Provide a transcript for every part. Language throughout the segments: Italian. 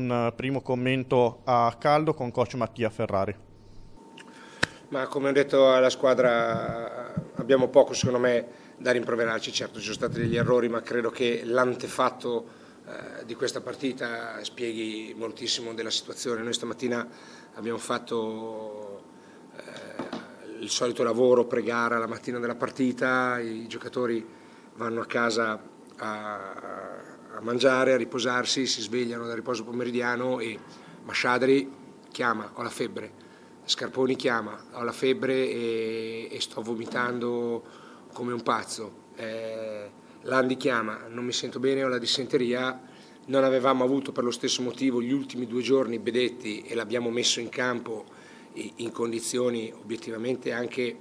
un primo commento a caldo con coach Mattia Ferrari. Ma come ho detto alla squadra abbiamo poco secondo me da rimproverarci, certo ci sono stati degli errori ma credo che l'antefatto eh, di questa partita spieghi moltissimo della situazione. Noi stamattina abbiamo fatto eh, il solito lavoro pre-gara la mattina della partita, i giocatori vanno a casa a, a mangiare, a riposarsi, si svegliano dal riposo pomeridiano e Masciadri chiama, ho la febbre Scarponi chiama, ho la febbre e, e sto vomitando come un pazzo. Eh, Landi chiama, non mi sento bene, ho la dissenteria. Non avevamo avuto per lo stesso motivo gli ultimi due giorni Bedetti e l'abbiamo messo in campo in condizioni obiettivamente anche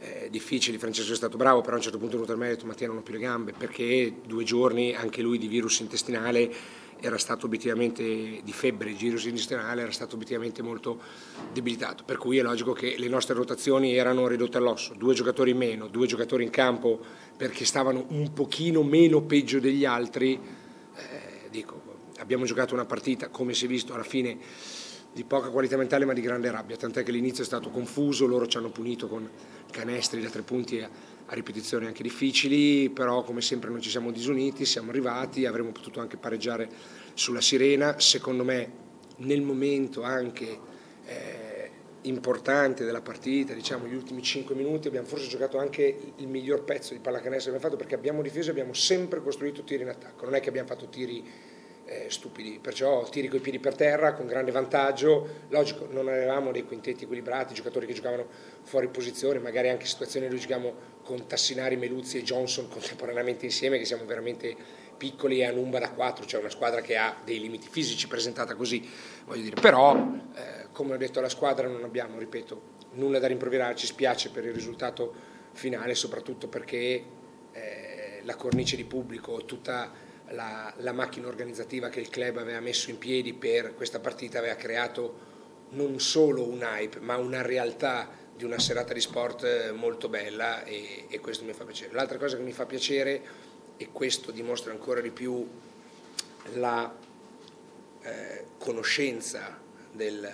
eh, difficili. Francesco è stato bravo, però a un certo punto è venuto a me ha detto Mattia non ho più le gambe perché due giorni anche lui di virus intestinale era stato obiettivamente di febbre, il giro intestinale era stato obiettivamente molto debilitato, per cui è logico che le nostre rotazioni erano ridotte all'osso, due giocatori in meno, due giocatori in campo perché stavano un pochino meno peggio degli altri, eh, dico, abbiamo giocato una partita come si è visto alla fine di poca qualità mentale ma di grande rabbia, tant'è che l'inizio è stato confuso, loro ci hanno punito con canestri da tre punti a, a ripetizioni anche difficili, però come sempre non ci siamo disuniti, siamo arrivati, avremmo potuto anche pareggiare sulla Sirena, secondo me nel momento anche eh, importante della partita, diciamo gli ultimi 5 minuti, abbiamo forse giocato anche il miglior pezzo di pallacanestro che abbiamo fatto perché abbiamo difeso e abbiamo sempre costruito tiri in attacco, non è che abbiamo fatto tiri eh, stupidi, perciò tiri coi piedi per terra con grande vantaggio, logico non avevamo dei quintetti equilibrati, giocatori che giocavano fuori posizione, magari anche situazioni dove giochiamo con Tassinari, Meluzzi e Johnson contemporaneamente insieme che siamo veramente piccoli e a Numba da 4, cioè una squadra che ha dei limiti fisici presentata così, voglio dire, però eh, come ho detto alla squadra non abbiamo, ripeto, nulla da rimproverare, ci spiace per il risultato finale, soprattutto perché eh, la cornice di pubblico, tutta la, la, macchina organizzativa che il club aveva messo in piedi per questa partita aveva creato non solo un hype, ma una realtà di una serata di sport molto bella e, e questo mi fa piacere. L'altra cosa che mi fa piacere, e questo dimostra ancora di più la eh, conoscenza del,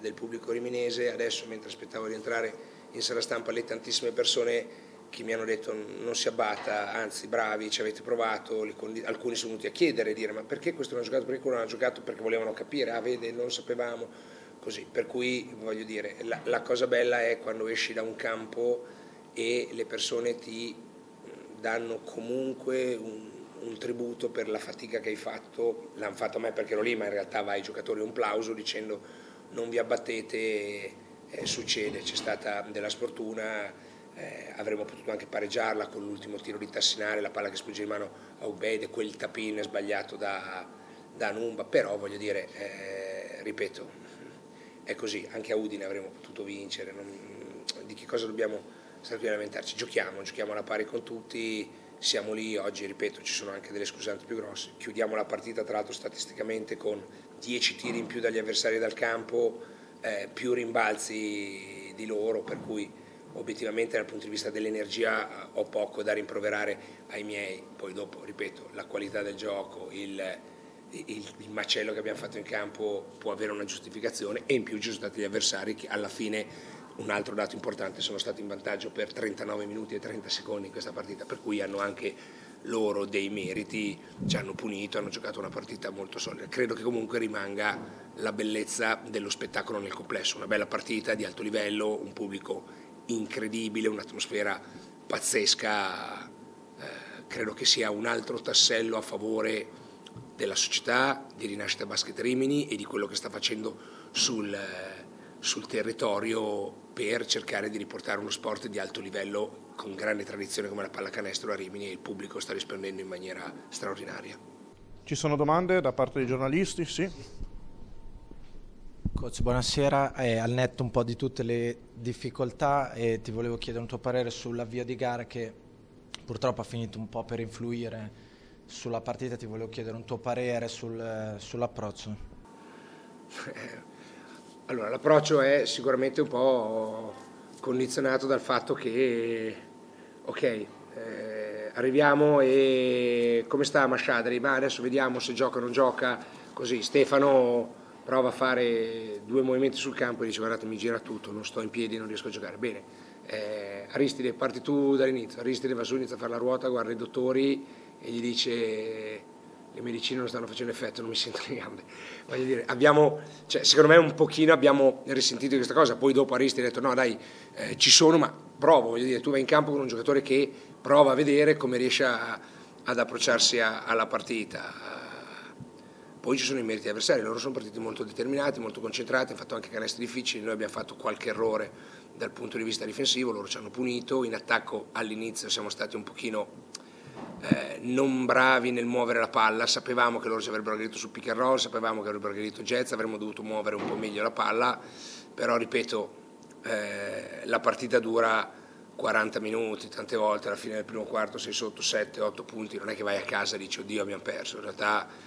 del pubblico riminese, adesso mentre aspettavo di entrare in sala stampa le tantissime persone che mi hanno detto non si abbatta, anzi bravi, ci avete provato, alcuni sono venuti a chiedere, a dire ma perché questo non ha giocato, perché quello non ha giocato, perché volevano capire, ah vede, non sapevamo, così. Per cui voglio dire, la, la cosa bella è quando esci da un campo e le persone ti danno comunque un, un tributo per la fatica che hai fatto, l'hanno fatto a me perché ero lì, ma in realtà vai ai giocatori un plauso dicendo non vi abbattete, eh, succede, c'è stata della sfortuna eh, avremmo potuto anche pareggiarla con l'ultimo tiro di Tassinare, la palla che spinge in mano a Ubede, quel tapin sbagliato da, da Numba, però voglio dire, eh, ripeto, è così, anche a Udine avremmo potuto vincere, non, di che cosa dobbiamo stare qui a lamentarci? Giochiamo, giochiamo alla pari con tutti, siamo lì, oggi ripeto ci sono anche delle scusanti più grosse, chiudiamo la partita tra l'altro statisticamente con 10 tiri in più dagli avversari dal campo, eh, più rimbalzi di loro, per cui obiettivamente dal punto di vista dell'energia eh, ho poco da rimproverare ai miei, poi dopo, ripeto, la qualità del gioco, il, il, il, macello che abbiamo fatto in campo può avere una giustificazione e in più ci sono stati gli avversari che alla fine, un altro dato importante, sono stati in vantaggio per 39 minuti e 30 secondi in questa partita, per cui hanno anche loro dei meriti, ci hanno punito, hanno giocato una partita molto solida. Credo che comunque rimanga la bellezza dello spettacolo nel complesso, una bella partita di alto livello, un pubblico incredibile, un'atmosfera pazzesca, eh, credo che sia un altro tassello a favore della società, di Rinascita Basket Rimini e di quello che sta facendo sul, sul territorio per cercare di riportare uno sport di alto livello con grande tradizione come la pallacanestro a Rimini e il pubblico sta rispondendo in maniera straordinaria. Ci sono domande da parte dei giornalisti? Sì. Coach, buonasera. Eh, al netto un po' di tutte le difficoltà eh, ti volevo chiedere un tuo parere sull'avvio di gara che purtroppo ha finito un po' per influire sulla partita, ti volevo chiedere un tuo parere sul, sull'approccio. Allora, l'approccio è sicuramente un po' condizionato dal fatto che, ok, eh, arriviamo e come sta Masciadri? Ma adesso vediamo se gioca o non gioca così Stefano prova a fare due movimenti sul campo e dice guardate mi gira tutto, non sto in piedi, non riesco a giocare. Bene, eh, Aristide parti tu dall'inizio, Aristide va su, inizia a fare la ruota, guarda i dottori e gli dice le medicine non stanno facendo effetto, non mi sento le gambe. Voglio dire, abbiamo, cioè, secondo me un pochino abbiamo risentito di questa cosa, poi dopo Aristide ha detto no dai, eh, ci sono, ma provo, voglio dire, tu vai in campo con un giocatore che prova a vedere come riesce a, ad approcciarsi a, alla partita poi ci sono i meriti avversari, loro sono partiti molto determinati, molto concentrati, hanno fatto anche canestri difficili, noi abbiamo fatto qualche errore dal punto di vista difensivo, loro ci hanno punito, in attacco all'inizio siamo stati un pochino eh, non bravi nel muovere la palla, sapevamo che loro ci avrebbero aggredito sul pick and roll, sapevamo che avrebbero aggredito jazz, avremmo dovuto muovere un po' meglio la palla, però ripeto, eh, la partita dura 40 minuti, tante volte alla fine del primo quarto sei sotto 7, 8 punti, non è che vai a casa e dici oddio abbiamo perso, in realtà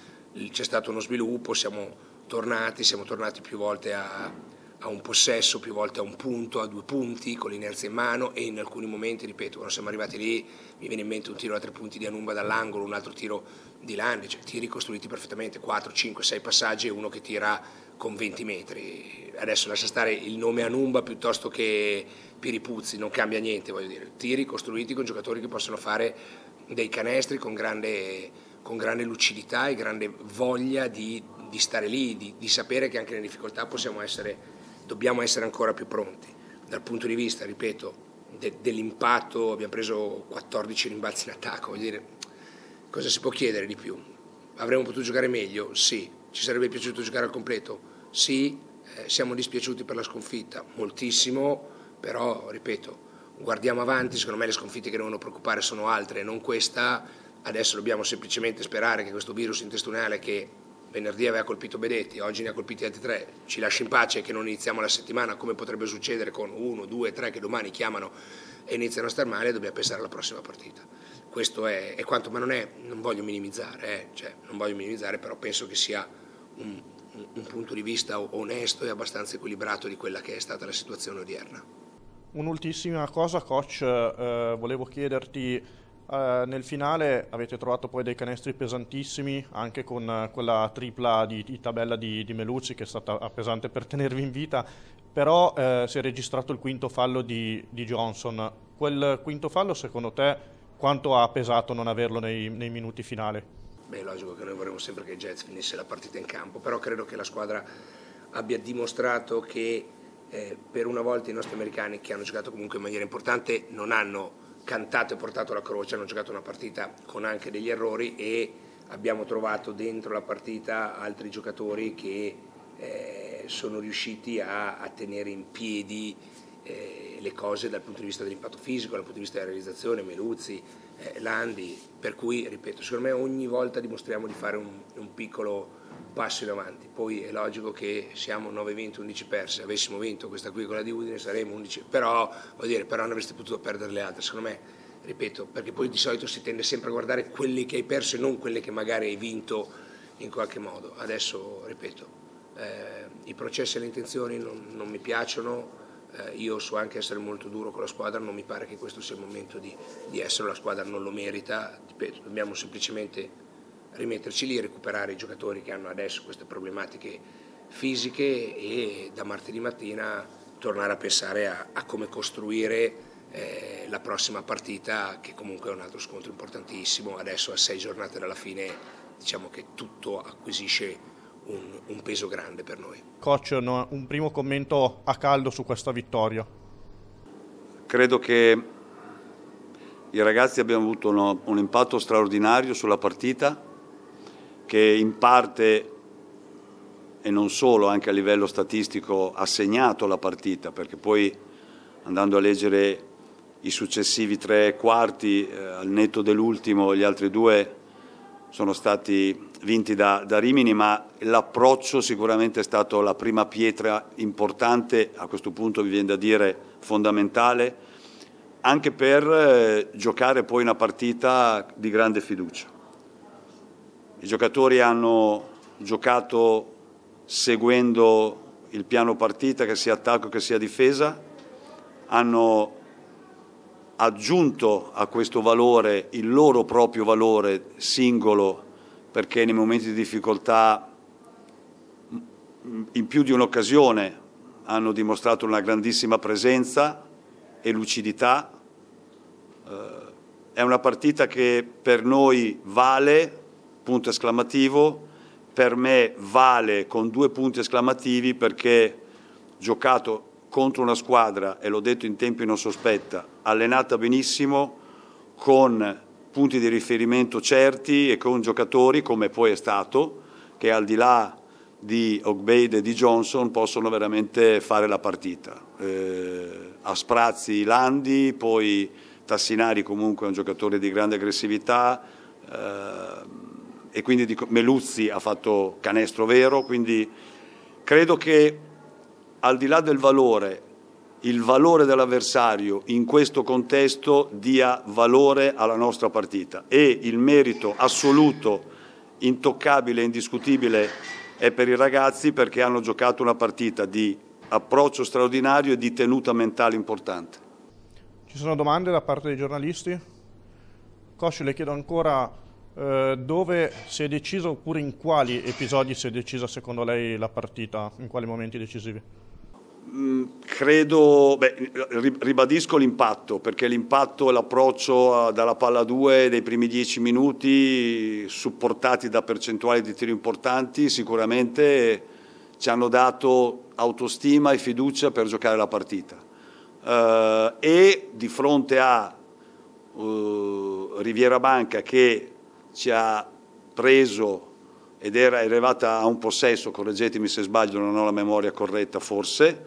c'è stato uno sviluppo, siamo tornati, siamo tornati più volte a, a, un possesso, più volte a un punto, a due punti, con l'inerzia in mano e in alcuni momenti, ripeto, quando siamo arrivati lì mi viene in mente un tiro da tre punti di Anumba dall'angolo, un altro tiro di Landi, cioè tiri costruiti perfettamente, 4, 5, 6 passaggi e uno che tira con 20 metri. Adesso lascia stare il nome Anumba piuttosto che Piripuzzi, non cambia niente, voglio dire, tiri costruiti con giocatori che possono fare dei canestri con grande con grande lucidità e grande voglia di, di stare lì, di, di, sapere che anche nelle difficoltà essere, dobbiamo essere ancora più pronti. Dal punto di vista, ripeto, de, dell'impatto, abbiamo preso 14 rimbalzi in attacco, voglio dire, cosa si può chiedere di più? Avremmo potuto giocare meglio? Sì. Ci sarebbe piaciuto giocare al completo? Sì. Eh, siamo dispiaciuti per la sconfitta? Moltissimo, però, ripeto, guardiamo avanti, secondo me le sconfitte che devono preoccupare sono altre, non questa Adesso dobbiamo semplicemente sperare che questo virus intestinale che venerdì aveva colpito Benetti, oggi ne ha colpiti altri tre, ci lasci in pace e che non iniziamo la settimana come potrebbe succedere con uno, due, tre che domani chiamano e iniziano a star male, dobbiamo pensare alla prossima partita. Questo è, è quanto, ma non, è, non voglio minimizzare, eh, cioè, non voglio minimizzare, però penso che sia un, un punto di vista onesto e abbastanza equilibrato di quella che è stata la situazione odierna. Un'ultimissima cosa, coach, eh, volevo chiederti Uh, nel finale avete trovato poi dei canestri pesantissimi, anche con uh, quella tripla di, di tabella di, di, Meluzzi che è stata pesante per tenervi in vita, però uh, si è registrato il quinto fallo di, di, Johnson. Quel quinto fallo secondo te quanto ha pesato non averlo nei, nei minuti finali? Beh, è logico che noi vorremmo sempre che i Jets finisse la partita in campo, però credo che la squadra abbia dimostrato che eh, per una volta i nostri americani che hanno giocato comunque in maniera importante non hanno cantato e portato la croce, hanno giocato una partita con anche degli errori e abbiamo trovato dentro la partita altri giocatori che eh, sono riusciti a, a, tenere in piedi eh, le cose dal punto di vista dell'impatto fisico, dal punto di vista della realizzazione, Meluzzi, eh, Landi, per cui, ripeto, secondo me ogni volta dimostriamo di fare un, un piccolo passo in avanti. Poi è logico che siamo 9 vinti, 11 persi, se avessimo vinto questa qui, quella di Udine, saremmo 11, però, dire, però non avreste potuto perdere le altre, secondo me, ripeto, perché poi di solito si tende sempre a guardare quelli che hai perso e non quelle che magari hai vinto in qualche modo. Adesso, ripeto, eh, i processi e le intenzioni non, non mi piacciono, eh, io so anche essere molto duro con la squadra, non mi pare che questo sia il momento di, di essere, la squadra non lo merita, ripeto, dobbiamo semplicemente rimetterci lì, recuperare i giocatori che hanno adesso queste problematiche fisiche e da martedì mattina tornare a pensare a, a come costruire eh, la prossima partita che comunque è un altro scontro importantissimo, adesso a sei giornate dalla fine diciamo che tutto acquisisce un, un peso grande per noi. Coach, un primo commento a caldo su questa vittoria. Credo che i ragazzi abbiano avuto uno, un impatto straordinario sulla partita che in parte e non solo, anche a livello statistico, ha segnato la partita, perché poi andando a leggere i successivi tre quarti, eh, al netto dell'ultimo, gli altri due sono stati vinti da, da Rimini, ma l'approccio sicuramente è stato la prima pietra importante, a questo punto mi viene da dire fondamentale, anche per eh, giocare poi una partita di grande fiducia. I giocatori hanno giocato seguendo il piano partita, che sia attacco che sia difesa, hanno aggiunto a questo valore il loro proprio valore singolo perché nei momenti di difficoltà in più di un'occasione hanno dimostrato una grandissima presenza e lucidità. Eh, è una partita che per noi vale, punto esclamativo, per me vale con due punti esclamativi perché giocato contro una squadra, e l'ho detto in tempi non sospetta, allenata benissimo, con punti di riferimento certi e con giocatori, come poi è stato, che al di là di Ogbeide e di Johnson possono veramente fare la partita. Eh, a sprazzi Landi, poi Tassinari comunque è un giocatore di grande aggressività eh, e quindi di, Meluzzi ha fatto canestro vero, quindi credo che al di là del valore, il valore dell'avversario in questo contesto dia valore alla nostra partita e il merito assoluto, intoccabile e indiscutibile è per i ragazzi perché hanno giocato una partita di approccio straordinario e di tenuta mentale importante. Ci sono domande da parte dei giornalisti? Cosci, le chiedo ancora eh, dove si è deciso oppure in quali episodi si è decisa secondo lei la partita, in quali momenti decisivi? Credo, beh, ribadisco l'impatto, perché l'impatto e l'approccio dalla palla 2 dei primi dieci minuti, supportati da percentuali di tiro importanti, sicuramente ci hanno dato autostima e fiducia per giocare la partita. Uh, e di fronte a uh, Riviera Banca che ci ha preso ed era arrivata a un possesso, correggetemi se sbaglio, non ho la memoria corretta forse,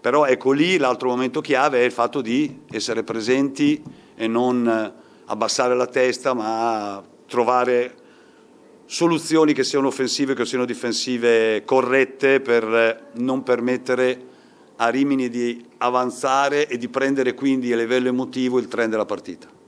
però ecco lì l'altro momento chiave è il fatto di essere presenti e non abbassare la testa, ma trovare soluzioni che siano offensive, che siano difensive corrette per non permettere a Rimini di avanzare e di prendere quindi a livello emotivo il trend della partita.